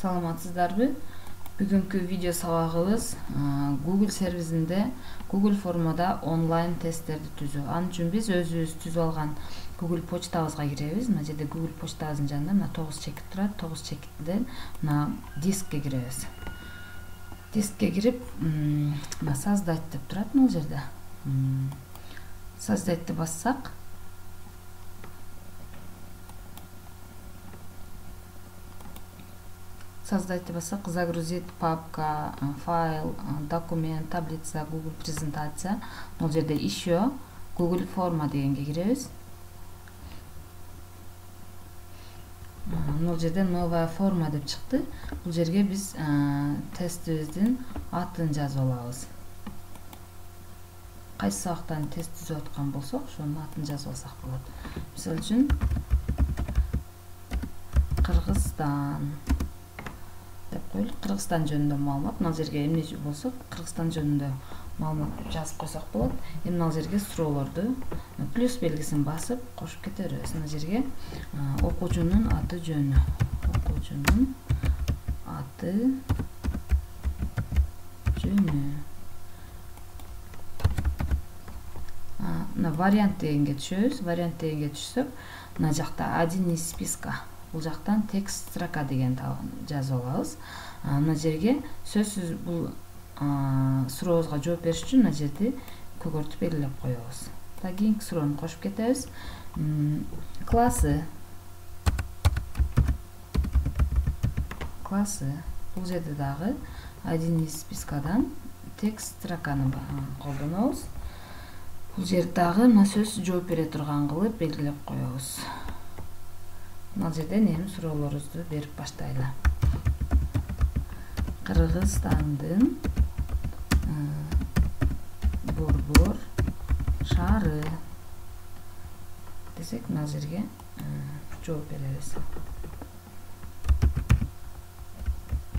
саламатсыздарбы? Бүгүнкү видео сабагыбыз google сервисинде google формада онлайн тесттерди түзүү. Ал үчүн биз өзүбүз түзүп алган google почтабызга киребиз мына жерде google почтабыздын жанында мына тогуз чекит турат. Тогуз чекиттен мына дискке киребиз дискке кирип мына создать деп турат могул жерде. Создатьти бассак создать баса загрузить папка э, файл э, документ таблица google презентация. Бұл жерде еще google форма дегенге кіреміз мына жерде новая форма деп шықты бул жерге біз э, тестибиздин атын жазып алабыз. Қайсы сабактан тест түзүп аткан болсақ ошонун атын жазып алсақ болады мисалы үчүн кыргызстан. Деп кыргызстан жөнүндө маалымат мына жерге эмне болсо кыргызстан жөнүндө маалымат жазып койсок болот. Эми мына жерге суроолорду плюс белгисин басып кошуп кете беребиз мына жерге окуучунун аты жөнү. Окуучунун аты жөнү. Мына вариант дегенге түшөбүз. Вариант дегенге түшсөк мына жакта один из списка бул жактан текст строка дегенди жазып алабыз. Мына жерге сөзсүз бул сурообузга жооп бериш үчүн мына жерди көгөртүп белгилеп коебуз. Кийинки суроону кошуп кетебиз. Классы. Классы. Бул жерде дагы один из спискадан текст строканы колдонобуз. Бул жерди дагы мына сөз жооп бере турган кылып белгилеп коебуз мына жерден эми суроолорубузду берип баштайлы кыргызстандын борбор шаары десек мына жерге жооп беребиз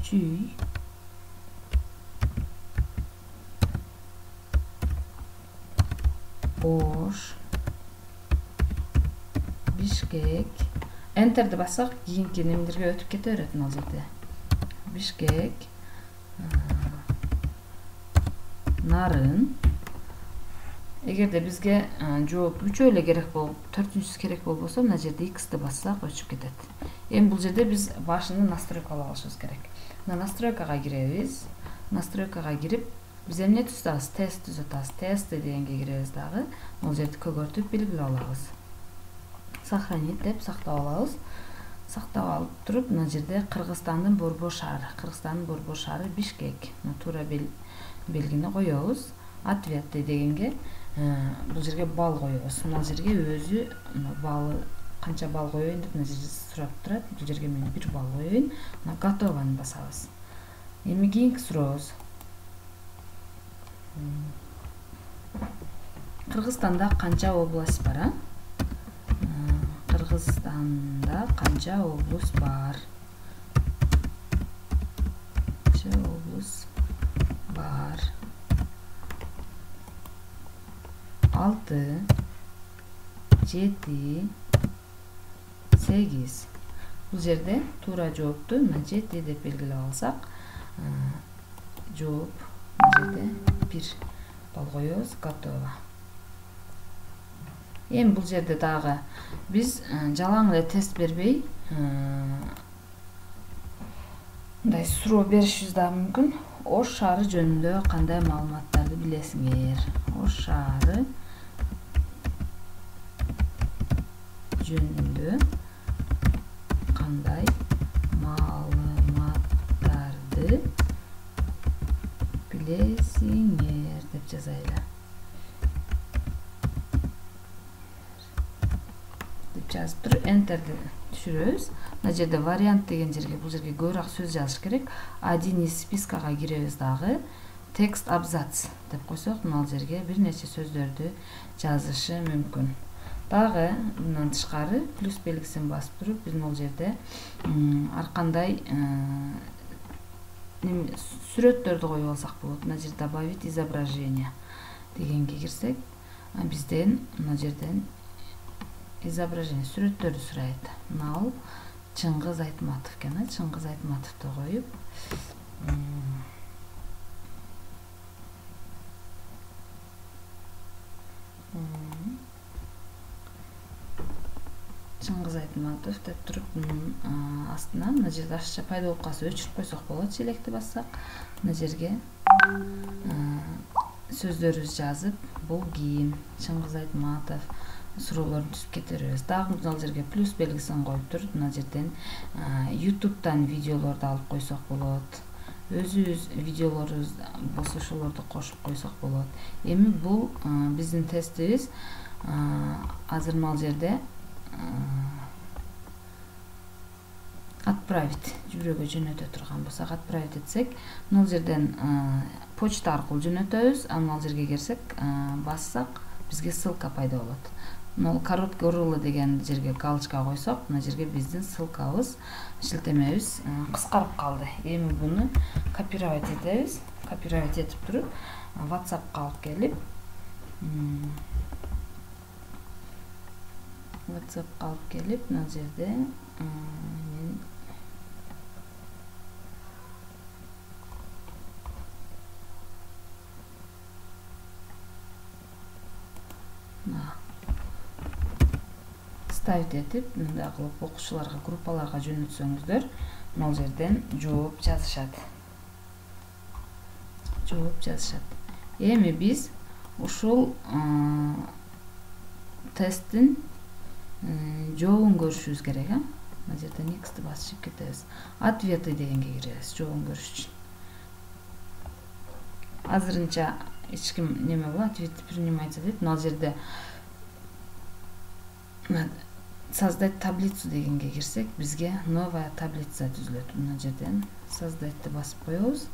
чүй ош бишкек энтерди бассак кийинки немелерге өтүп кете берет мына жерде бишкек нарын эгерде бизге жооп үчөө эле керек болуп төртүнчүсү керек болбосо мына жерде иксти бассак өчүп кетет эми бул жерде биз башында настройкалап алышыбыз керек мына настройкага киребиз настройкага кирип биз эмне түзүп атабыз тест түзүп атабыз тесты дегенге киребиз дагы могул жерди көгөртүп белгилеп алабыз сохранить деп сактап алабыз. Сактап алып туруп мына жерде кыргызстандын борбор шаары кыргызстандын борбор шаары бишкек. Мына туура белгини коебуз. Ответы дегенге э, бул жерге балл коебуз. Мына жерге өзү баллы канча балл коеюн деп мына жерде сурап турат. Бул жерге мен бир балл коеюн мына готованы басабыз. Эми кийинки сурообуз кыргызстанда канча область бар а кыргызстанда канча область бар канча область бар алты жети сегиз бул жерде туура жоопту мына жети деп белгилеп алсак жооп мына жерде бир балл коебуз готово эми бул жерде дагы биз жалаң эле тест бербей мындай суроо беришибиз дагы мүмкүн. Ош шаары жөнүндө кандай маалыматтарды билесиңер? Ош шаары жөнүндө кандай маалыматтарды билесиңер? деп жазайлы. Жазып энтерди түшүрөбүз мына жерде вариант деген жерге бул жерге көбүрөөк сөз жазыш керек. Один из спискага киребиз дагы текст абзац деп койсок мына жерге бир нече сөздөрдү жазышы мүмкүн дагы мындан тышкары плюс белгисин басып туруп биз могул жерде ар кандай сүрөттөрдү коюп алсак болот мына жерде добавить изображение дегенге кирсек бизден мына жерден изображение сүрөттөрдү сурайт. Мына ал чыңгыз айтматов экен э чыңгыз айтматовду коюп чыңгыз айтматов деп туруп мунун астына мына жерде ашыкча пайда болуп калса өчүрүп койсок болот челекти бассак мына жерге сөздөрүбүздү жазып бул ким чыңгыз айтматов суроолорун түзүп кете беребиз дагы мына жерге плюс белгисин коюп туруп мына жерден ютубтан видеолорду алып койсок болот. Өзүбүз видеолорубуз болсо ошолорду кошуп койсок болот. Эми бул биздин тестибиз азыр мал жерде отправить жибирөөгө жөнөтө турган болсок отправить этсек могул жерден почта аркылуу жөнөтөбүз анан ал жерге кирсек бассак бизге ссылка пайда болот могул короткий url деген жерге галочка койсок мына жерге биздин ссылкабыз шилтемебиз кыскарып калды. Эми буну копировать этебиз копировать этип туруп whatsappка алып келип whatsappка алып келип мына жерде мен ставить этип. Мындай кылып окуучуларга группаларга жөнөтсөңүздөр могул жерден жооп жазышат. Жооп жазышат. Эми биз ушул тесттин жообун көрүшүбүз керек э мына жерде nextти басып кетебиз. Ответы дегенге киребиз жообун көрүш үчүн. Азырынча эч ким неме болот ответ принимается дейт мына жерде создать таблицу дегенге кирсек бизге новая таблица түзүлөт. Мына жерден создатьты басып коебуз.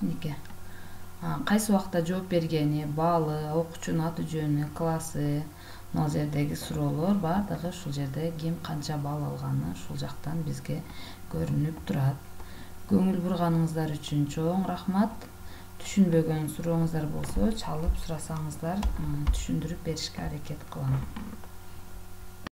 Мынеке кайсы убакта жооп бергени баалы окуучунун аты жөнү классы могул жердеги суроолор баардыгы ушул жерде ким канча балл алганы ушул жактан бизге көрүнүп турат көңүл бурганыңыздар үчүн чоң рахмат. Түшүнбөгөн сурооңуздар болсо чалып сурасаңыздар түшүндүрүп беришке аракет кылам